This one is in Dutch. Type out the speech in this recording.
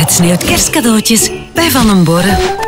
Het sneeuwt kerstcadeautjes bij Van den Borren.